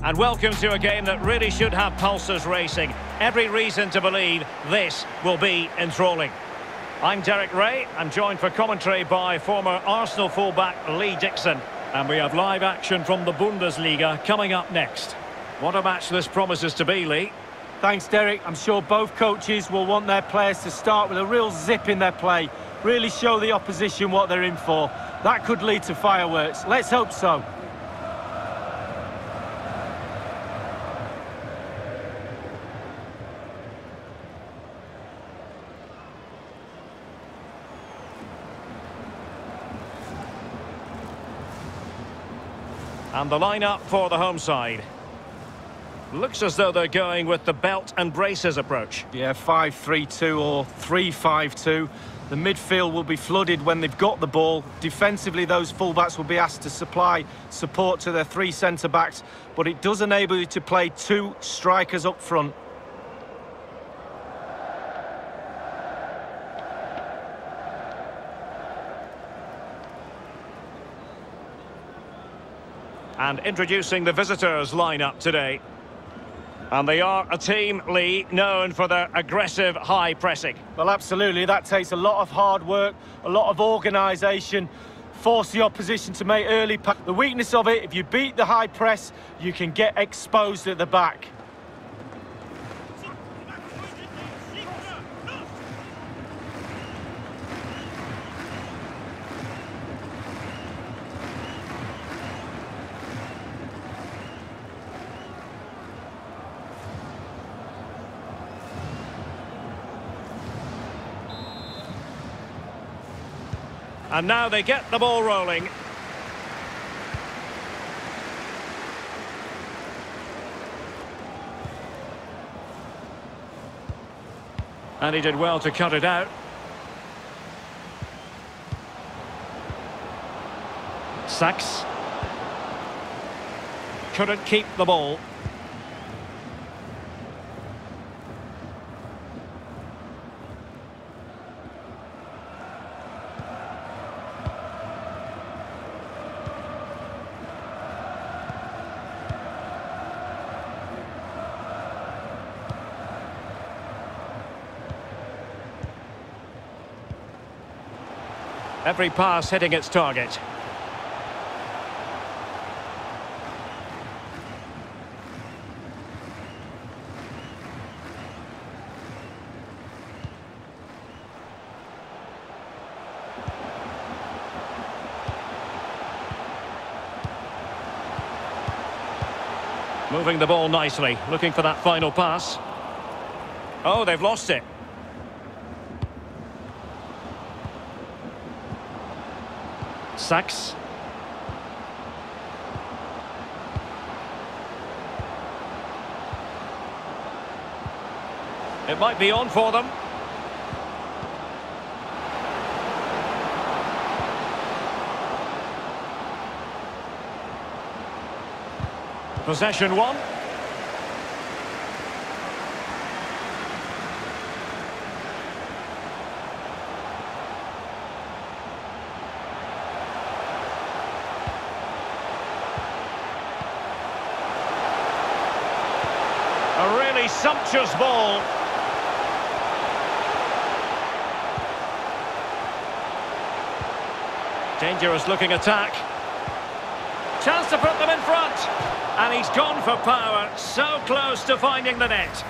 And welcome to a game that really should have pulses racing. Every reason to believe this will be enthralling. I'm Derek Ray. I'm joined for commentary by former Arsenal fullback Lee Dixon. And we have live action from the Bundesliga coming up next. What a match this promises to be, Lee. Thanks, Derek. I'm sure both coaches will want their players to start with a real zip in their play. Really show the opposition what they're in for. That could lead to fireworks. Let's hope so. And the lineup for the home side. Looks as though they're going with the belt and braces approach. Yeah, 5-3-2 or 3-5-2. The midfield will be flooded when they've got the ball. Defensively, those fullbacks will be asked to supply support to their three centre-backs, but it does enable you to play two strikers up front. And introducing the visitors lineup today. And they are a team, Lee, known for their aggressive high pressing. Well, absolutely. That takes a lot of hard work, a lot of organisation, force the opposition to make early... The weakness of it, if you beat the high press, you can get exposed at the back. And now they get the ball rolling. And he did well to cut it out. Sax. Couldn't keep the ball. Every pass hitting its target. Moving the ball nicely, looking for that final pass. Oh, they've lost it. Sax. It might be on for them. Possession one. A really sumptuous ball. Dangerous looking attack. Chance to put them in front. And he's gone for power. So close to finding the net.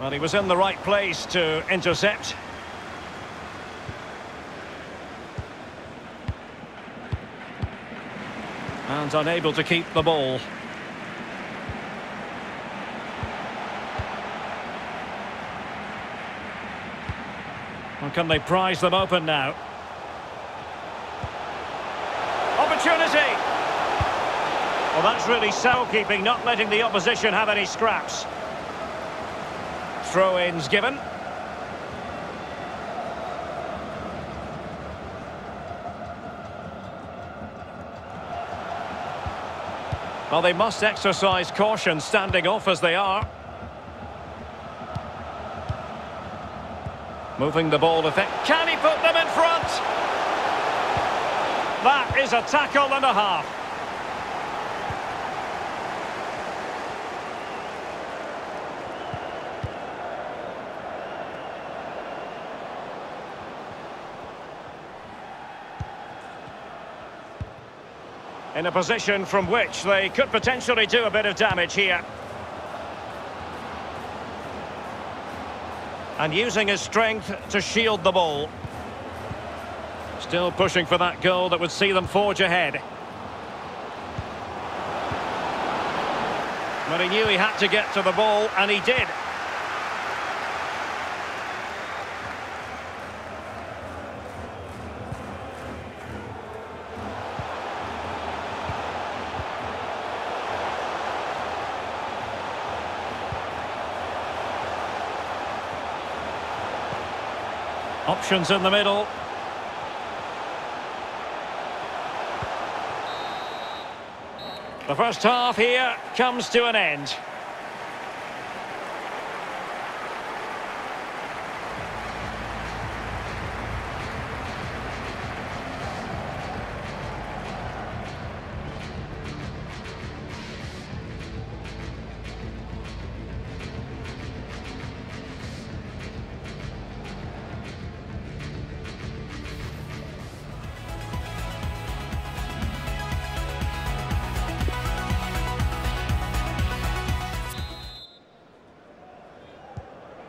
Well, he was in the right place to intercept. And unable to keep the ball. Or can they prize them open now? Opportunity! Well, that's really cell-keeping, not letting the opposition have any scraps. Throw-ins given. Well, they must exercise caution standing off as they are. Moving the ball effect. Can he put them in front? That is a tackle and a half. In a position from which they could potentially do a bit of damage here. And using his strength to shield the ball. Still pushing for that goal that would see them forge ahead. But he knew he had to get to the ball, and he did. Options in the middle. The first half here comes to an end.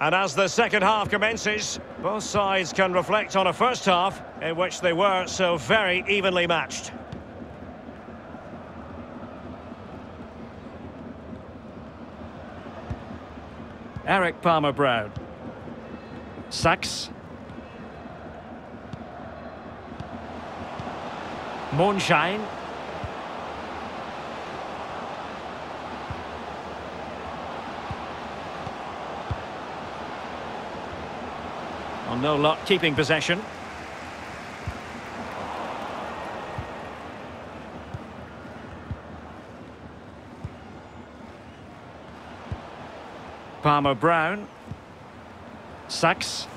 And as the second half commences, both sides can reflect on a first half in which they were so very evenly matched. Eric Palmer-Brown. Sax. Monschein. On no luck keeping possession. Palmer Brown. Sax.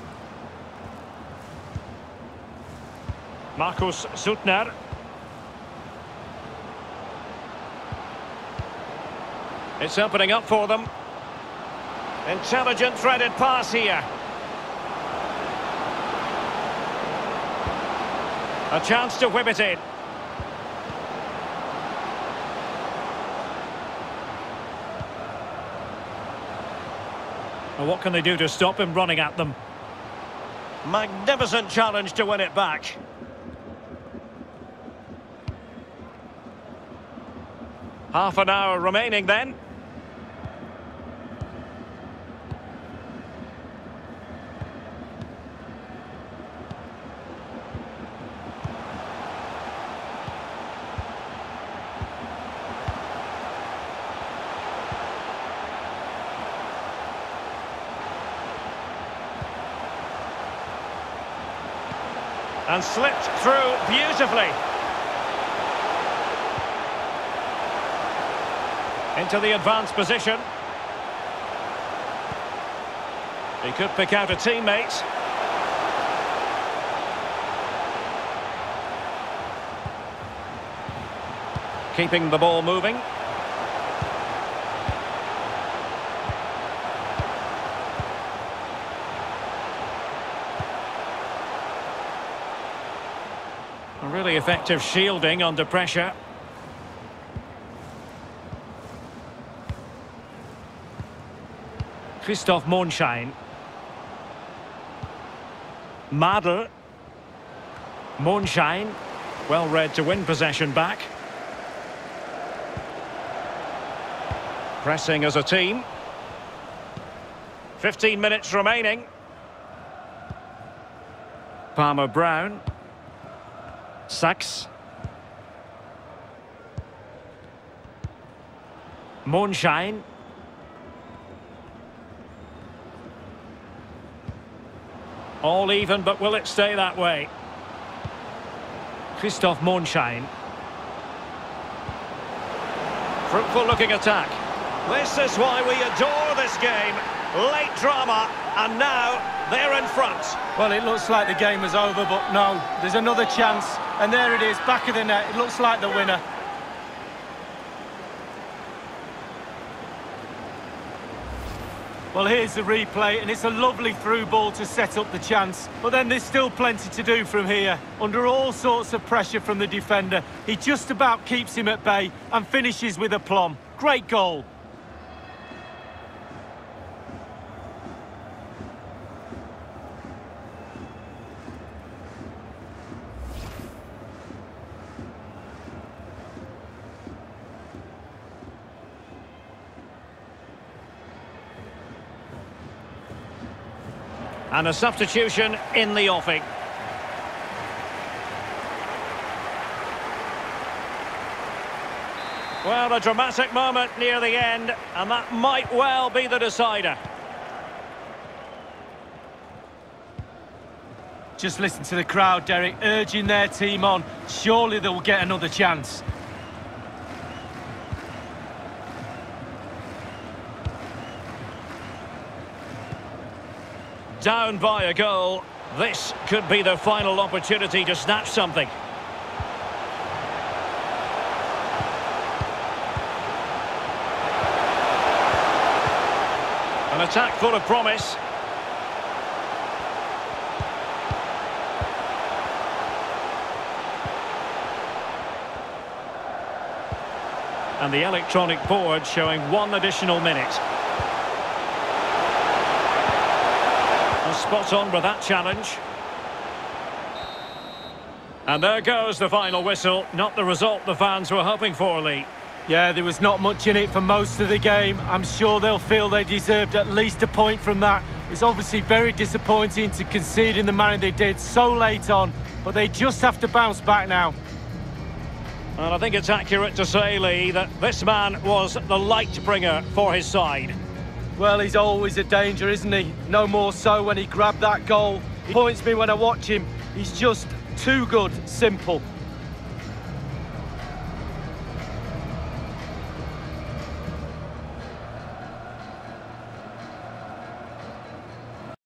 Markus Suttner. It's opening up for them. Intelligent threaded pass here. A chance to whip it in. Well, what can they do to stop him running at them? Magnificent challenge to win it back. Half an hour remaining then. And slipped through beautifully. Into the advanced position. He could pick out a teammate. Keeping the ball moving. Really effective shielding under pressure. Christoph Monschein. Madl. Monschein. Well read to win possession back. Pressing as a team. 15 minutes remaining. Palmer Brown. Sax. Monschein. All even, but will it stay that way? Christoph Monschein. Fruitful looking attack. This is why we adore this game. Late drama, and now they're in front. Well, it looks like the game is over, but no, there's another chance. And there it is, back of the net. It looks like the winner. Well, here's the replay, and it's a lovely through ball to set up the chance. But then there's still plenty to do from here. Under all sorts of pressure from the defender, he just about keeps him at bay and finishes with aplomb. Great goal. And a substitution in the offing. Well, a dramatic moment near the end, and that might well be the decider. Just listen to the crowd, Derek, urging their team on. Surely they'll get another chance. Down by a goal. This could be the final opportunity to snatch something. An attack full of promise. And the electronic board showing one additional minute. Spot on with that challenge. And there goes the final whistle. Not the result the fans were hoping for, Lee. Yeah, there was not much in it for most of the game. I'm sure they'll feel they deserved at least a point from that. It's obviously very disappointing to concede in the manner they did so late on, but they just have to bounce back now. And I think it's accurate to say, Lee, that this man was the light bringer for his side. Well, he's always a danger, isn't he? No more so when he grabbed that goal. He points me when I watch him. He's just too good, simple.